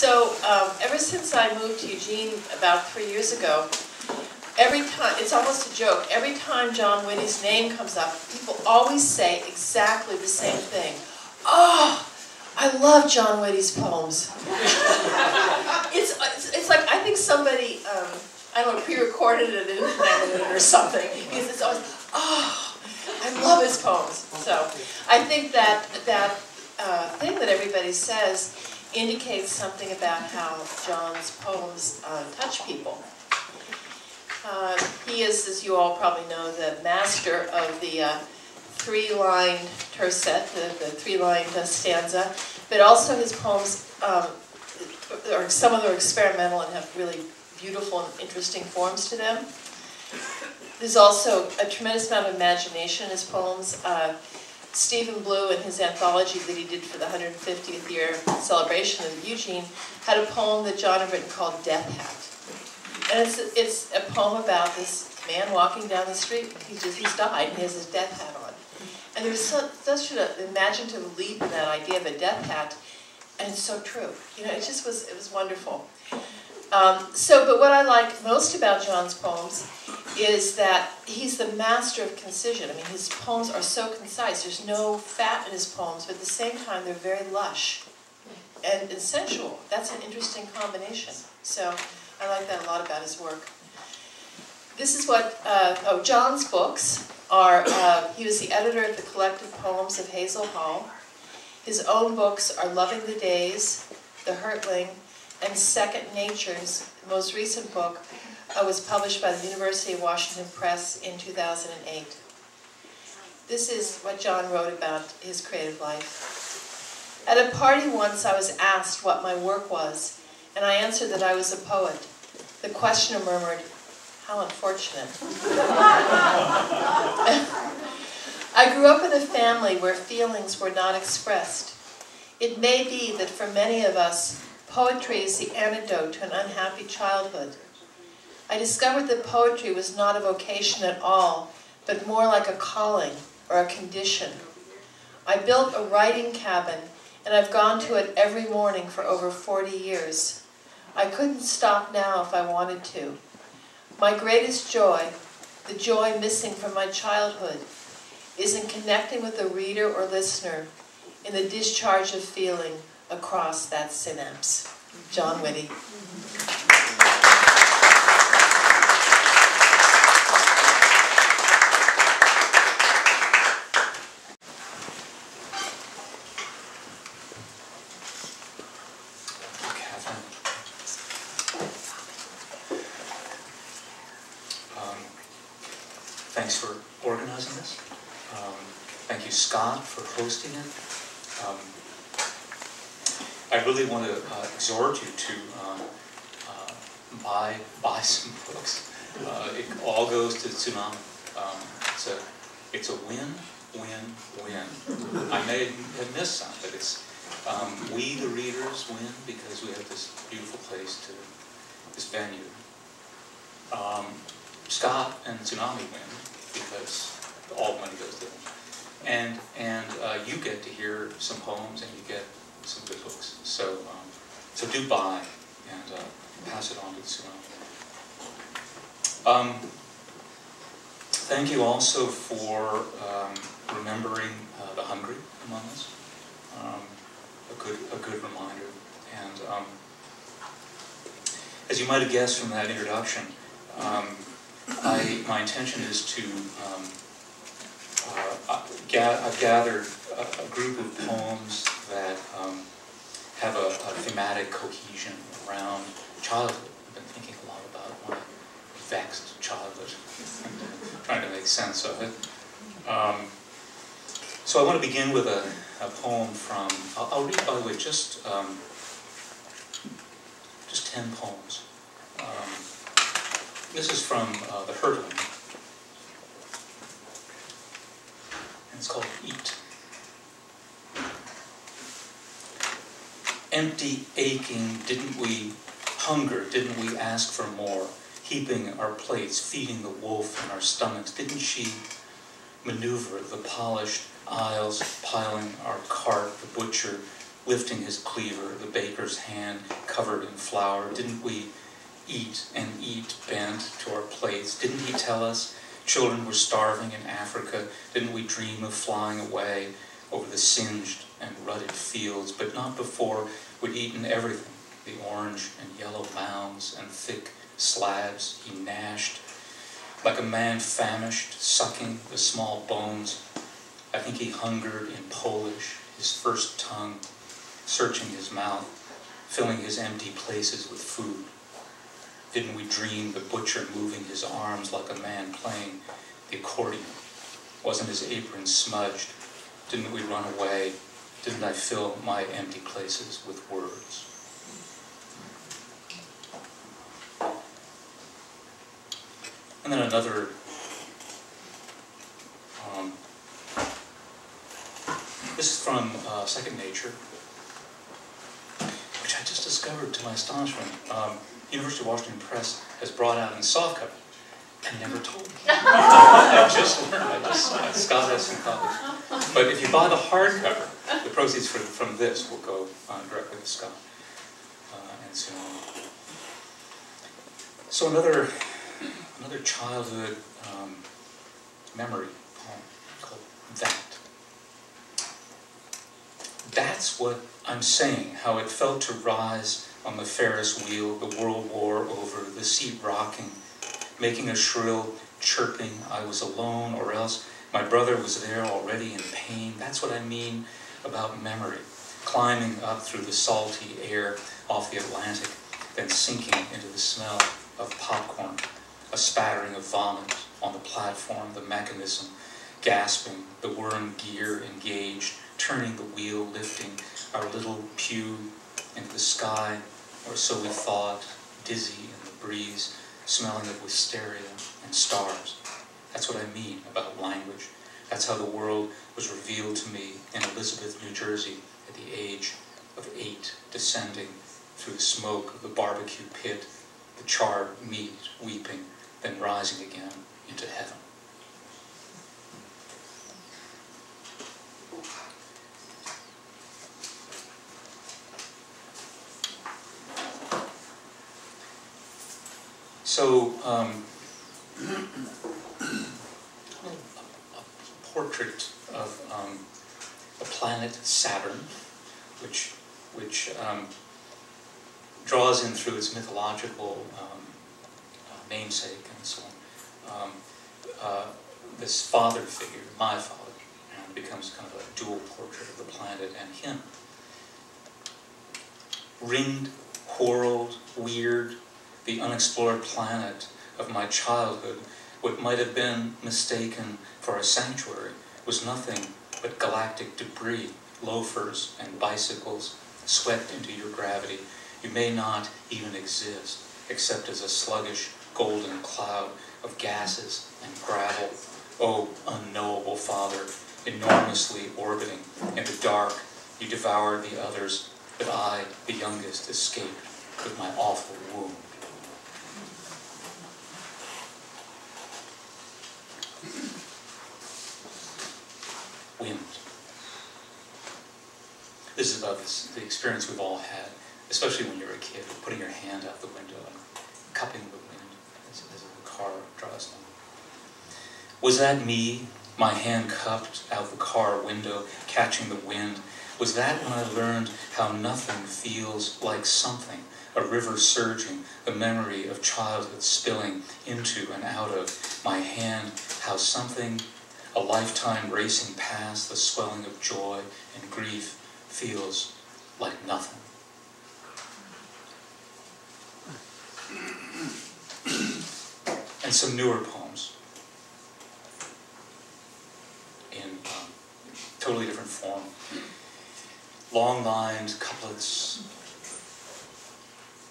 So um, ever since I moved to Eugene about three years ago, every time, it's almost a joke, every time John Witte's name comes up, people always say exactly the same thing. Oh, I love John Witte's poems. it's, it's, it's like, I think somebody, um, I don't know, pre-recorded it it or something. Because it's always, oh, I love his poems. So I think that that uh, thing that everybody says indicates something about how John's poems uh, touch people. Uh, he is, as you all probably know, the master of the uh, three-line tercet, the, the three-line stanza, but also his poems, um, are, some of them are experimental and have really beautiful and interesting forms to them. There's also a tremendous amount of imagination in his poems. Steven Blue, in his anthology that he did for the 150th year celebration of Eugene, had a poem that John had written called Death Hat. And it's, it's a poem about this man walking down the street. He's just, he's died, and he has his death hat on. And there's so, such an imaginative leap in that idea of a death hat, and it's so true. You know, it just was, it was wonderful. Um, so, but what I like most about John's poems is that he's the master of concision. I mean, his poems are so concise. There's no fat in his poems, but at the same time, they're very lush and, and sensual. That's an interesting combination. So, I like that a lot about his work. This is what, uh, oh, John's books are, uh, he was the editor of the collected poems of Hazel Hall. His own books are Loving the Days, The Hurtling, and Second Nature's most recent book uh, was published by the University of Washington Press in 2008. This is what John wrote about his creative life. At a party once I was asked what my work was, and I answered that I was a poet. The questioner murmured, how unfortunate. I grew up in a family where feelings were not expressed. It may be that for many of us, Poetry is the antidote to an unhappy childhood. I discovered that poetry was not a vocation at all, but more like a calling or a condition. I built a writing cabin, and I've gone to it every morning for over 40 years. I couldn't stop now if I wanted to. My greatest joy, the joy missing from my childhood, is in connecting with a reader or listener in the discharge of feeling across that synapse. John Witte. Um, thanks for organizing this. Um, thank you, Scott, for hosting it. Um, I really want to uh, exhort you to um, uh, buy buy some books. Uh, it all goes to Tsunami. Um, it's a it's a win win win. I may have missed some, but it's um, we the readers win because we have this beautiful place to this venue. Scott and Tsunami win because all the money goes to them, and and uh, you get to hear some poems and you get some good books. So, um, so do buy and uh, pass it on to the surrounding. Um, thank you also for um, remembering uh, the hungry among us. Um, a good, a good reminder. And um, as you might have guessed from that introduction, um, I, my intention is to uh, I've gathered a, a, group of poems that um, have a, a, thematic cohesion around childhood. I've been thinking a lot about my vexed childhood, trying to make sense of it. Um, so I want to begin with a, a poem from, I'll, I'll, read, by the way, just, um, just 10 poems. This is from uh, The Hurtling. It's called Eat. Empty, aching, didn't we hunger? Didn't we ask for more? Heaping our plates, feeding the wolf in our stomachs. Didn't she maneuver the polished aisles, piling our cart, the butcher lifting his cleaver, the baker's hand covered in flour? Didn't we eat and eat bent to our plates? Didn't he tell us children were starving in Africa? Didn't we dream of flying away over the singed and rutted fields, but not before we'd eaten everything, the orange and yellow mounds and thick slabs he gnashed, like a man famished, sucking the small bones. I think he hungered in Polish, his first tongue, searching his mouth, filling his empty places with food. Didn't we dream the butcher moving his arms like a man playing the accordion? Wasn't his apron smudged? Didn't we run away? Didn't I fill my empty places with words? And then another um, this is from uh, Second Nature, which I just discovered to my astonishment. Um, University of Washington Press has brought out in softcover and never told me. I just learned, I just saw it. Scott has some copies. But if you buy the hardcover, the proceeds from, from this will go uh, directly to Scott uh, and so on. So another, another childhood um, memory poem called That. That's what I'm saying, how it felt to rise on the Ferris wheel, the world war over, the seat rocking, making a shrill chirping. I was alone, or else my brother was there already in pain. That's what I mean about memory. Climbing up through the salty air off the Atlantic, then sinking into the smell of popcorn, a spattering of vomit on the platform, the mechanism, gasping, the worm gear engaged, turning the wheel, lifting our little pew into the sky, or so we thought, dizzy in the breeze, smelling of wisteria and stars. That's what I mean about language. That's how the world was revealed to me in Elizabeth, New Jersey, at the age of eight, descending through the smoke of the barbecue pit, the charred meat weeping, then rising again into heaven. So, um, a portrait of um, a planet Saturn, which which um, draws in through its mythological um, uh, namesake and so on. Um, uh, this father figure, my father, and becomes kind of a dual portrait of the planet and him. Ringed, whorled, weird, the unexplored planet of my childhood, what might have been mistaken for a sanctuary, was nothing but galactic debris, loafers and bicycles swept into your gravity. You may not even exist, except as a sluggish golden cloud of gases and gravel. Oh, unknowable Father, enormously orbiting in the dark, you devoured the others, but I, the youngest, escaped with my awful wound. Wind. This is about this, the experience we've all had, especially when you're a kid, putting your hand out the window and cupping the wind as, as the car along. Was that me, my hand cupped out the car window, catching the wind? Was that when I learned how nothing feels like something? A river surging, the memory of childhood spilling into and out of my hand, how something a lifetime racing past the swelling of joy and grief feels like nothing. and some newer poems in um, totally different form. Long lined couplets.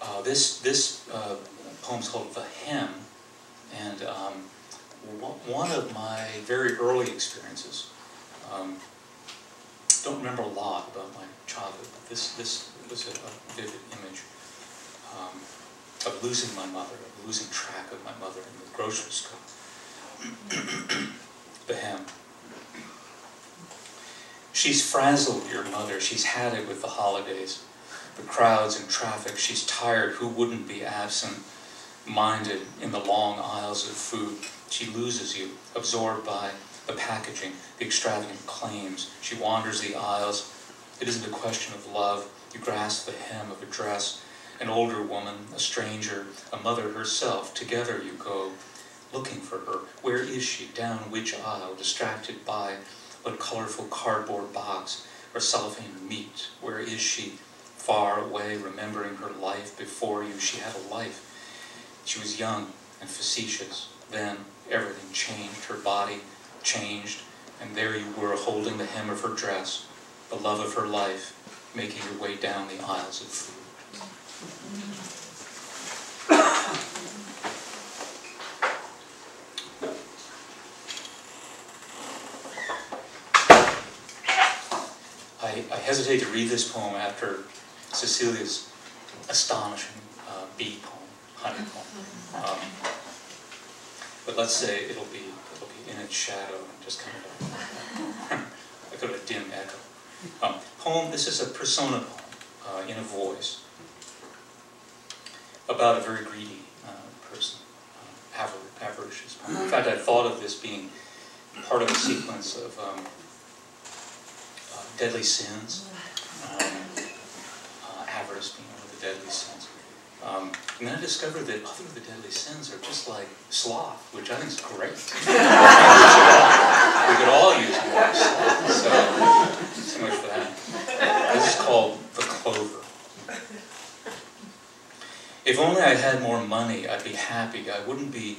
Uh, this this uh, poem's called The Hymn, and um, one of my very early experiences. Um, don't remember a lot about my childhood, but this, this was a, a vivid image um, of losing my mother, of losing track of my mother in the grocery store. hymn. She's frazzled your mother, she's had it with the holidays. the crowds and traffic. She's tired. Who wouldn't be absent minded in the long aisles of food? She loses you, absorbed by the packaging, the extravagant claims. She wanders the aisles. It isn't a question of love. You grasp the hem of a dress. An older woman, a stranger, a mother herself. Together you go, looking for her. Where is she? Down which aisle? Distracted by what colorful cardboard box or cellophane meat? Where is she? Far away, remembering her life before you. She had a life. She was young and facetious. Then everything changed. Her body changed, and there you were holding the hem of her dress, the love of her life, making your way down the aisles of food. I, I hesitate to read this poem after Cecilia's astonishing uh, bee poem, honey poem. Um, but let's say it'll be it'll be in its shadow and just kind of a, kind of a dim echo. Um, poem. This is a persona poem uh, in a voice about a very greedy uh, person, uh, avar- avaricious. In fact, I thought of this being part of a sequence of um, uh, deadly sins. Um, uh, avarice being one of the deadly sins. Um, and then I discovered that other of the deadly sins are just like sloth, which I think is great. we could all use more sloth. So, so much for that. This is called The Clover. If only I had more money, I'd be happy. I wouldn't be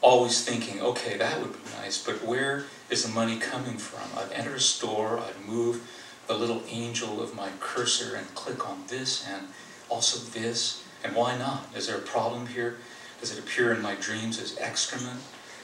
always thinking, okay, that would be nice, but where is the money coming from? I'd enter a store, I'd move the little angel of my cursor and click on this and also this. And why not? Is there a problem here? Does it appear in my dreams as excrement?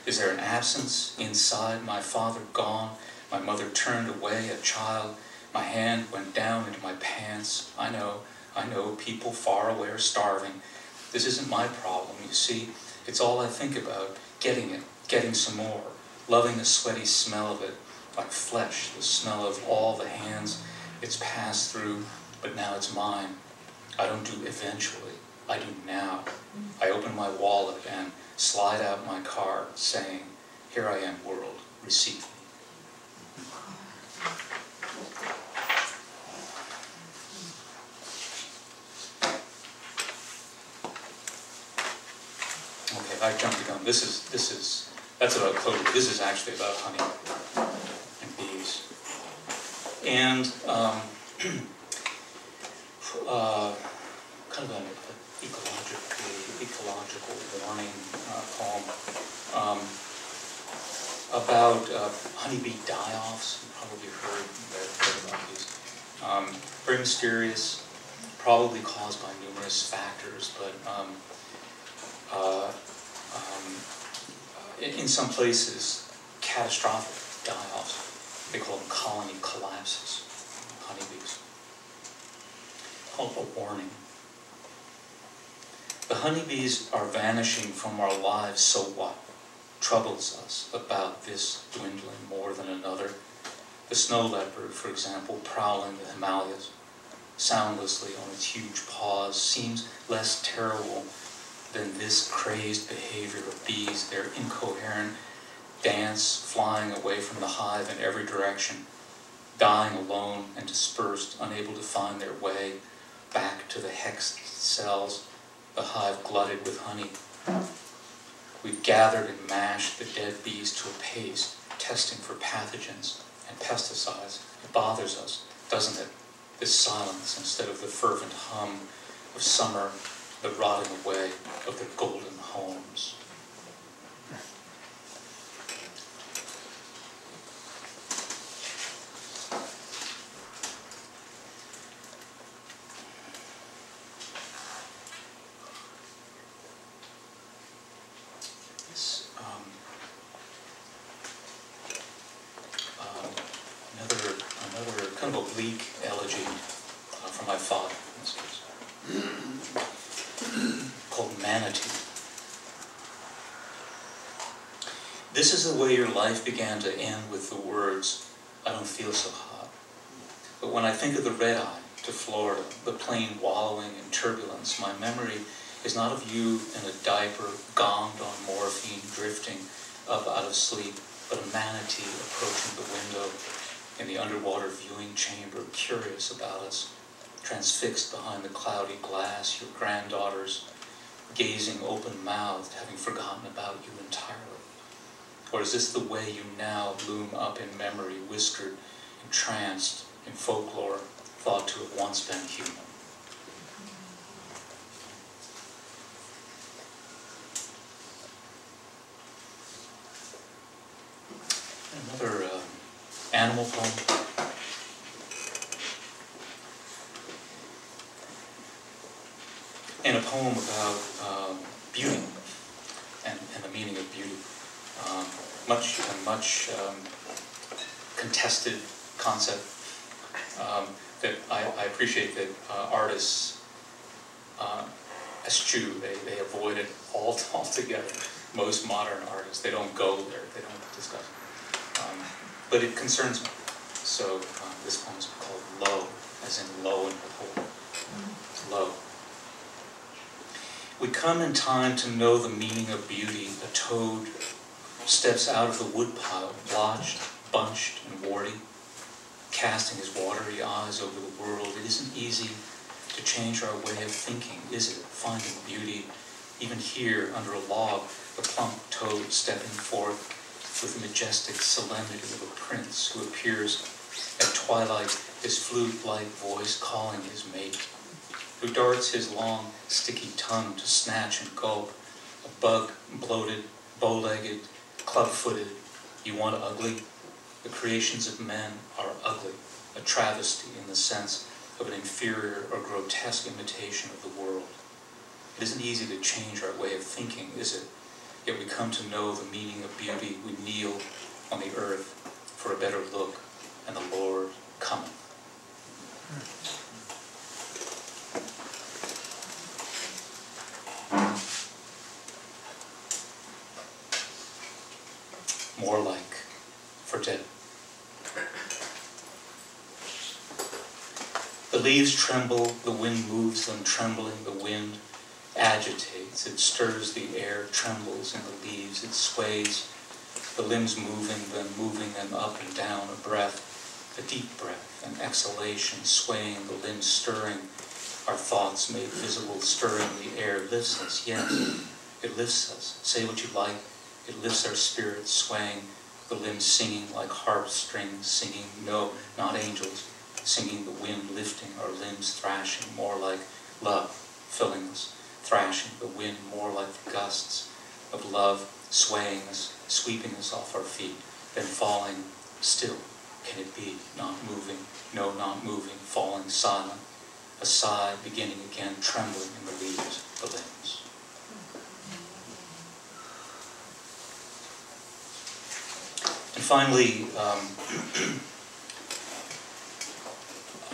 Is there an absence inside? My father gone, my mother turned away, a child. My hand went down into my pants. I know, I know, people far away are starving. This isn't my problem, you see. It's all I think about, getting it, getting some more, loving the sweaty smell of it, like flesh, the smell of all the hands it's passed through, but now it's mine. I don't do eventually, I do now. I open my wallet and slide out my card saying, Here I am, world, receive me. Okay, I jumped the gun. This is, this is, that's about clover. This is actually about honey and bees. And um, uh, kind of ecologically, ecological warning uh, poem um, about uh, honeybee die-offs. You probably heard, about these. Um, very mysterious, probably caused by numerous factors, but um, uh, um, in, in some places, catastrophic die-offs. They call them colony collapses, honeybees. Called a warning. The honeybees are vanishing from our lives, so what? Troubles us about this dwindling more than another. The snow leopard, for example, prowling the Himalayas, soundlessly on its huge paws, seems less terrible than this crazed behavior of bees, their incoherent dance, flying away from the hive in every direction, dying alone and dispersed, unable to find their way back to the hexed cells, the hive glutted with honey. We've gathered and mashed the dead bees to a paste, testing for pathogens and pesticides. It bothers us, doesn't it? This silence instead of the fervent hum of summer, the rotting away of their golden homes. This, um, um, another, another kind of oblique elegy uh, from my father, in this case, called Manatee. This is the way your life began to end with the words, I don't feel so hot. But when I think of the red eye, to Florida, the plane wallowing in turbulence. My memory is not of you in a diaper, gonged on morphine, drifting up out of sleep, but a manatee approaching the window in the underwater viewing chamber, curious about us, transfixed behind the cloudy glass, your granddaughters gazing open-mouthed, having forgotten about you entirely. Or is this the way you now loom up in memory, whiskered, entranced in folklore, thought to have once been human? Another uh, animal poem. And a poem about um, beauty and, and the meaning of beauty. Um, much a much um, contested concept um, that I, I appreciate that uh, artists uh, eschew. They, they avoid it all altogether. Most modern artists, they don't go there. They don't discuss it. Um, but it concerns me. So um, this poem is called Low, as in lo and behold. Low. We come in time to know the meaning of beauty. A toad steps out of the woodpile, blotched, bunched, and warty, casting his watery eyes over the world. It isn't easy to change our way of thinking, is it? Finding beauty, even here under a log, the plump toad stepping forth with the majestic solemnity of a prince who appears at twilight, his flute-like voice calling his mate, who darts his long, sticky tongue to snatch and gulp, a bug, bloated, bow-legged, club-footed, you want ugly? The creations of men are ugly, a travesty in the sense of an inferior or grotesque imitation of the world. It isn't easy to change our way of thinking, is it? Yet we come to know the meaning of beauty. We kneel on the earth for a better look, and the Lord cometh. Hmm. More like for dead. The leaves tremble, the wind moves them, trembling, the wind agitates, it stirs the air, trembles in the leaves, it sways, the limbs moving them, moving them up and down, a breath, a deep breath, an exhalation, swaying, the limbs stirring, our thoughts made visible, stirring the air, lifts us, yes, it lifts us. Say what you like, it lifts our spirits, swaying, the limbs singing like harp strings, singing, no, not angels, singing the wind lifting, our limbs thrashing, more like love filling us thrashing the wind more like the gusts of love swaying us, sweeping us off our feet, then falling still. Can it be? Not moving, no, not moving, falling silent, a sigh beginning again, trembling in the leaves, the limbs. Finally, um,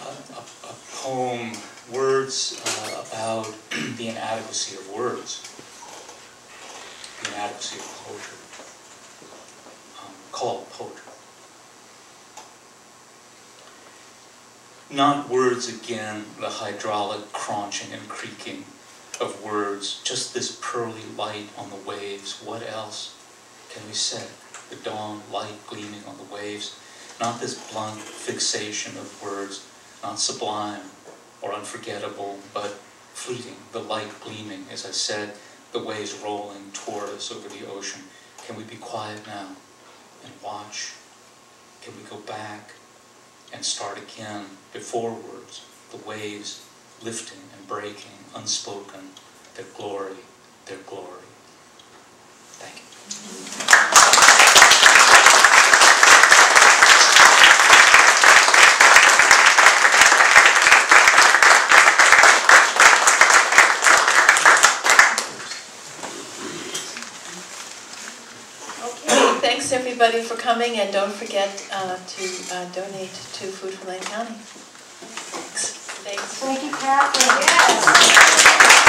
a, a, poem words uh, about the inadequacy of words, the inadequacy of poetry, um, called poetry. Not words again, the hydraulic crunching and creaking of words, just this pearly light on the waves. What else can we say? The dawn light gleaming on the waves. Not this blunt fixation of words, not sublime, or unforgettable, but fleeting, the light gleaming, as I said, the waves rolling toward us over the ocean. Can we be quiet now and watch? Can we go back and start again before words, the waves lifting and breaking, unspoken, their glory, their glory. Thank you. thanks everybody for coming, and don't forget uh, to uh, donate to Food for Lane County. Thanks. Thanks. Thank you, Kathryn. Yes.